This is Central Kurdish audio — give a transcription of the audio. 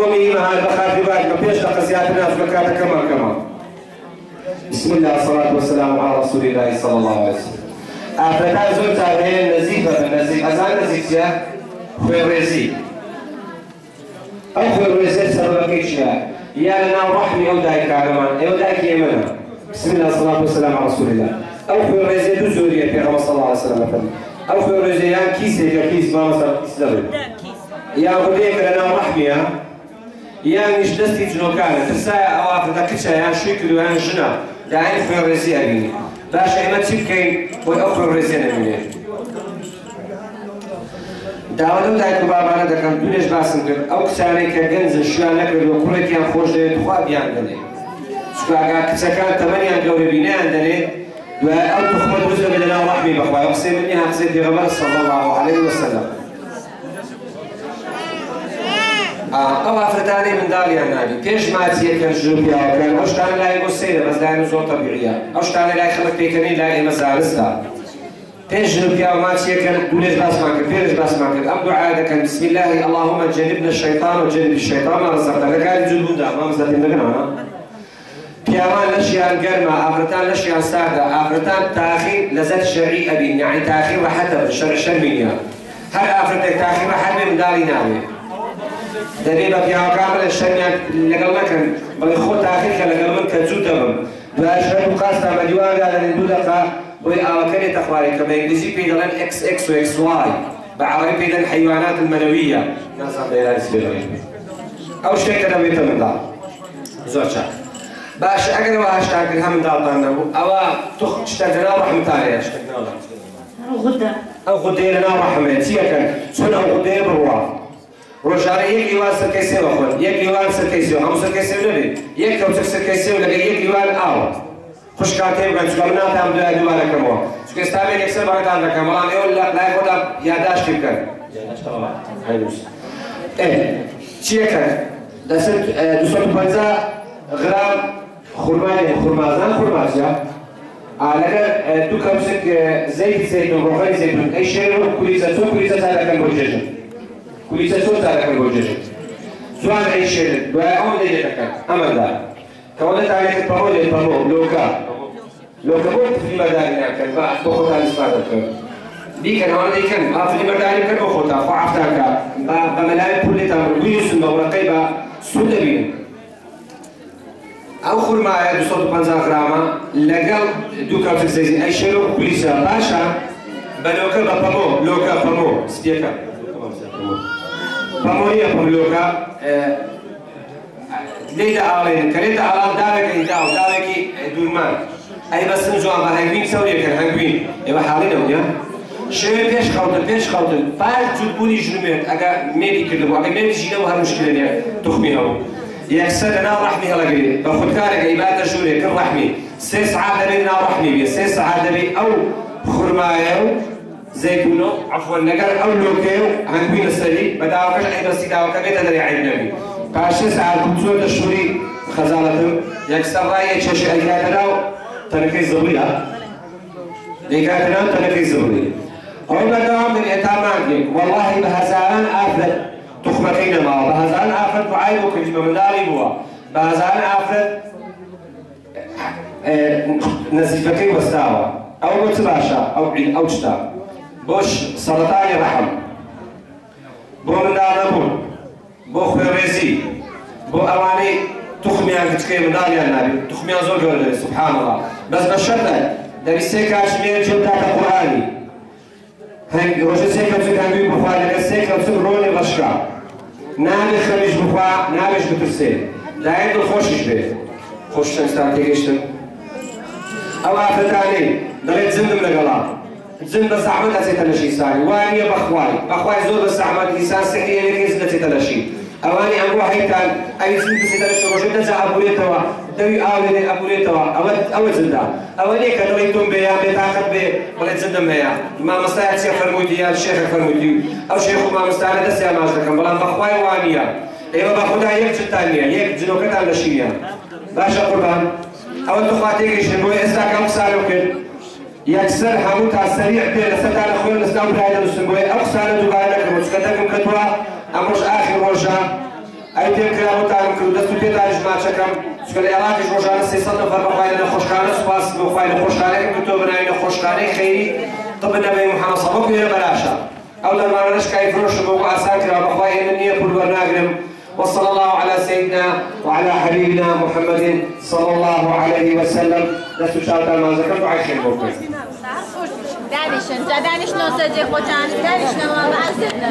قومي ما مع البخار ببارك وبيش تقسيات الناس بكاتا كما كما بسم الله الصلاة والسلام على رسول الله صلى الله عليه وسلم أفتاة آه، زوم تابعين نزيفة بالنزيف أزال نزيف يا خوي ريزي أو خوي سببك إشياء يا لنا رحمي أو دايك على أو دايك يمنا بسم الله الصلاة والسلام على رسول الله أو آه، في ريزي دو يا في غمى صلى الله عليه وسلم أو آه، في ريزي يا كيس يا كيس ما مصر كيس دبل يا أبو ديك لنا رحمي يا یانیش دەستی جنۆکانە ترسایە ئەوافردا کچە یان شوی کردویان ژنە داهی خوێڕێزی ئەبینی باش ئێمە چی بکەین بۆی ئەو خوێڕێزیە نەبینێت داوەدەم دایک و بابانە دەکەم دوێش باسم کرد ئەو کچانەی کە گەنجن شویان نەکرد و کوڕێکیان خۆش دەوێت خوا بیان دەنێ چکاگا کچەکان تەمەنیان گەورە بینیان دەنێت دوای ئەو تخمە دروست دەبێت لەناو ڕەحمی بەخوای قسەی منی هەقسەی پێغەمبەر سەڵەڵڵاهو عەلەیهی وەسەلەم ئەو ئافرەتانەی منداڵیان نابی پێش ماچیەکەن ژوویەکەن ئەو شتانە لای بۆ سەیرە بەزدانی زۆر تەبیعیە ئەو شتانە لای خەڵک پێکەنی لای ئێمە زارستا پێش ژوویا و ماچیەکەن گولێش باسمان کرد پێش باسمان کرد ئەم دوعا دەکەن بسم الله اللهم جنبنا الشيطان وجنب الشيطان ما رزقتنا لەگاری جنبودا ما مزەتێنەکەنەوە پیاوان لەشیان گەرمە ئافرەتان لەشیان ساردە ئافرەتان تاخی لەزەت شەرعی ئەبین یعنی تاخی وحەتە شەرع شەرمینیە هەر ئافرەتێک تاخی وحەتێ منداڵی ناوێت دەبێ بە پیاوەکان بڵێ شەریان لەگەڵ نەکەن بەڵێ خۆ تاخیرکە لەگەڵ من کە جوو دەبم دوای شەر و قاستا بە دیواندا لە دوو دەقا بۆی ئاوەکەێتە خوارێک کە بە ئینگلیزی پێی دەڵێن XX و XY بە عربی پێی دەن حیوانات المەنەویە ناسان بەێراس بێڵێن ئەو شتێکە دەبێتە مندا زۆر چاک باش ئەگەر ئەوە هەشتاکر هە منداڵتان نەبوو ئەوە تخ شتە لەناو ڕەحمتانەیە شتێک ناڵێت ئەو غودەیە لەناو ڕەحمێت چیەکەن چۆن ئەو غودەیە بڕوا ڕۆژارە یەک یوان سەکەی سێوە خۆن یەک یوان سەکەی سێ هەموو سەکەی سێ نەبێت یەک کەوتک سەکەی سێو لەگە یەک یوان ئاوە خوش کاتێ بە چکەم ناتان دوای دووارەکەمەوە چکە ئێستا بێن یەکسەر بەڕێتان دەکەم بەڵام ئێوە لای خۆتان یاداشتی بکەن چیەکە دەسەر 250 غرام خورمانی خورمازان خورمازیە لەگە دوو کەوسک زەیت زەیتون ڕۆغەی زەیتون ئەی شێر و کوریزە چۆن کوریزە تا دەکەن بۆ جێژن Kulise son tarihini bođeže. Suan Ejšenet, ba on deđe takat, amada. Kao da tarih pamo de pamo, loka. Loka bot fi madari nakan, ba bohota nismadakan. Dikan ona dikan, ba fi madari kan bohota, fa aftaka. Ba ba malaj pulita, guyusun ba uraqay ba sudabin. او خور معايا 250 غرام لقاو دوكا في الزيزي اي شيرو بوليسا باشا بلوكا بابامو لوكا بابامو سبيكا بەمۆیە پڕلۆکە لێدا ئاڵێن کەێتە ئاڵام داوێکی دا و داوێکی دوورمان ئەی بەسم جوان بە هەنگوین سەورێکە هەنگوین ئێوە حاڵی نەونە شوێ پێش خەوتن پێش خەوتن پار جوودبوونی ژنوێت ئەگە مێری کردبوو ئەگە مێژینەوە هەمشکێنێ تخمیەوە یەکسەر لە ناو ڕحمی هەڵەگرێت بە خودکارێک ئەیباتە ژوورێک کە ڕحمی سێ سعادەبێت ناو ڕحمی بێ سێ سعادەبێت ئەو خورمایە و زيتونو عفوا نجر او لوكيو عن بين السري بداوكش ايضا سيداوكا بيتا دري عين نبي باشي ساعة كنسول الشوري خزانتم يكسر رايي تشاشي ايكاتناو تنفيذ ضروري ايكاتناو تنفيذ ضروري عمر دوام من اتامانك والله بهزاران افرد تخمتين ما بهزاران افرد وعيبك جمع مداري هو بهزاران افرد نزيفكين وستاوا او متباشا او عيد او شتاب بۆش سەڵەتانی ڕەحم بۆ منداڵ نەبوون بۆ خوێڕێزی بۆ ئەوانەی توخمیان کچکەی منداڵیان نابێت توخمیان زۆر گەورە لەوێت سبحانەڵڵا بەس بە شەردا دەبی سێ کاتژمێر جێ بداتە قورانی هەنگ ڕۆژە سێ کەمچک هەنگوی بخوا لەگە سێ کەمچک ڕۆڵی ڕەشکا ناوی خەمیش بخوا ناویش بترسێ دایێت دڵخۆشیش بێت خۆشتەنستان تێگەشتن ئەو ئافرەتانەی دەڵێت زندم لەگەڵا زن بە سەحمەت ئەچێتە لەشی ساری وانە بەخوای بەخوای زۆر بە سەحمەت ئیسان سحریەیەک هێز نەچێتە لەشی ئەوانی ئەم ڕۆحیتان ئەی زن بچێتە لەشی ڕۆژێ دەجا ئەبورێتەوە دەوی ئاوێنێ ئەبورێتەوە ئەوە ئەوە زندا ئەوە لێ کە دڵی تۆم بێ یا بێتاقەت بێ بڵێ زندم هەیە مامەستایە چێ فەرموودی یا شێخە فەرموودی ئەو شێخ و مامەستانە دەستیان ماش دەکەم بەڵام بەخوای وانە ئێوە بەخدا یەک جتان نیە یەک جنۆکەتان لەشی نیە باشە قوربان ئەوە تو خواتێکیشن بۆی ئێستا کەم ساڵ کرد یەکسەر هەموو تا سەریع پێ لەسەرتانە خۆی لەستا برای دەنووسنبووی ئەو قسانە دووبارە نەکەم چکەتەکەم کردووە آخر ئاخر ڕۆژە ئەی تێم کراوە تام کرد دەست و پێ داش ماچەکەم چکە لە عێراقیش ڕۆژانە سێسەد نەفەر بەخوای لە خۆشخانە سوپاس بخوای لە خۆشخانەکە کردۆ بناوی لە طب نەبەی محەممەد سەبق لێرە بەراشە ئەو لەمانەش کای فرۆشم بۆ ئاسان کرا بەخوای هێنە نییە پول وەرناگرم وصلى الله على سيدنا وعلى حبيبنا محمد صلى الله عليه وسلم دست در منزل کن با هشت نمو کن درش